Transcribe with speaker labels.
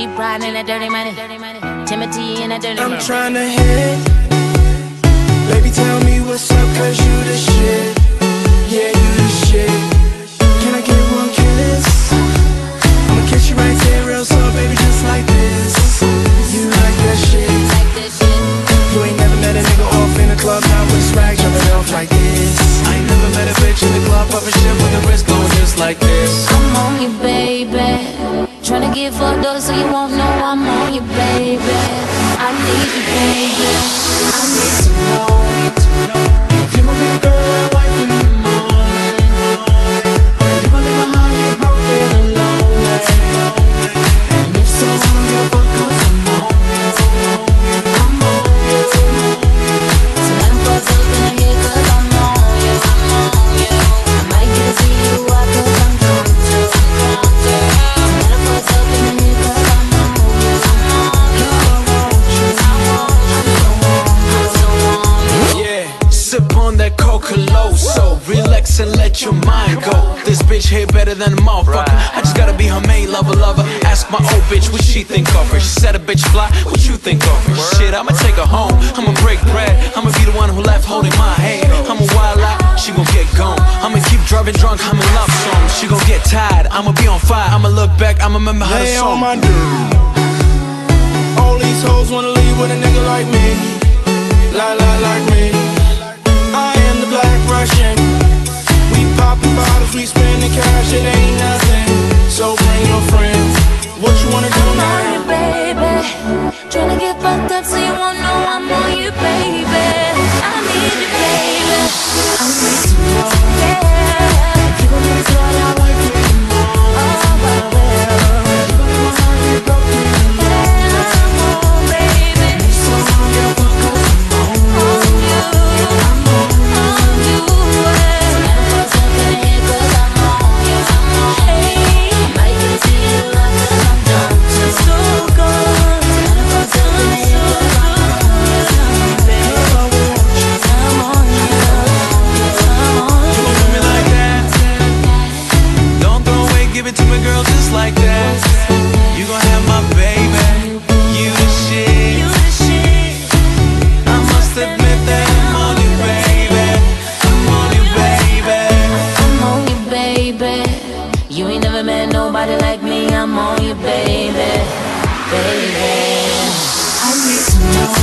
Speaker 1: Cheap pride in that dirty money. Timothy in that dirty
Speaker 2: I'm
Speaker 1: money.
Speaker 2: trying to hit. Baby, tell me what's up, cause you the shit. Yeah, you the shit. Can I get one kiss? I'ma kiss you right there, real slow, baby, just like this. You like that shit.
Speaker 1: This shit.
Speaker 2: You ain't never met a nigga off in the club, now with swag jumping off like this. I ain't never met a bitch in the club, popping shit with the wrist going just like this.
Speaker 1: Get fucked so you won't know I'm on you, baby. I need you, baby. I need to know.
Speaker 3: That Coca so relax and let your mind go. This bitch here better than a motherfucker. I just gotta be her main lover, lover. Ask my old bitch what she think of her. She said a bitch fly, what you think of her? Shit, I'ma take her home. I'ma break bread. I'ma be the one who left holding my hand. I'ma wild out, she gon' get gone. I'ma keep driving drunk, I'm in love songs. She gon' get tired, I'ma be on fire. I'ma look back, I'ma remember how
Speaker 2: Lay
Speaker 3: song.
Speaker 2: on my dirt. All these hoes wanna leave with a nigga like me. La la like
Speaker 3: that. You gon' have my baby. You the shit.
Speaker 1: You the shit.
Speaker 3: I must admit that I'm on you, baby. I'm on you, baby.
Speaker 1: I'm on you, baby. You ain't never met nobody like me. I'm on you, baby. Baby. I need to know.